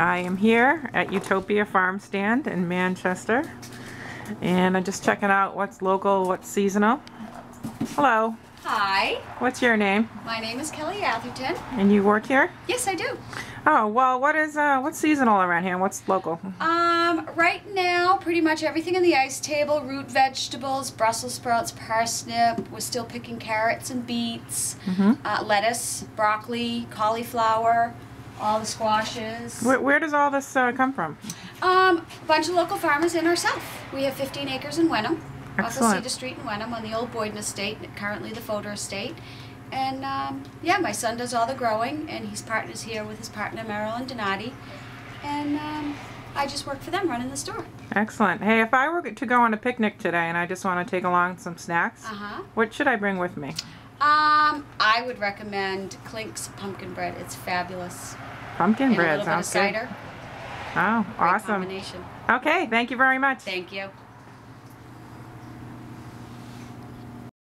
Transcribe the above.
I am here at Utopia Farm Stand in Manchester. And I'm just checking out what's local, what's seasonal. Hello, Hi, what's your name? my name is Kelly Atherton. And you work here? Yes, I do. Oh, well, what is, uh, what's seasonal around here? What's local? Um, right now, pretty much everything in the ice table, root vegetables, Brussels sprouts, parsnip. We're still picking carrots and beets, uh, lettuce, broccoli, cauliflower, all the squashes. Where, where does all this uh, come from? Um, bunch of local farmers and ourselves. We have 15 acres in Wenham, off of Cedar Street in Wenham on the old Boyden estate, currently the Fodor estate. And um, yeah, my son does all the growing, and he's partners here with his partner Marilyn Donati. And um, I just work for them running the store. Excellent. Hey, if I were to go on a picnic today and I just want to take along some snacks, Uh huh. what should I bring with me? Um, I would recommend Clink's pumpkin bread. It's fabulous. Pumpkin and bread sounds good. cider. Oh, Great awesome. combination. Okay, thank you very much. Thank you.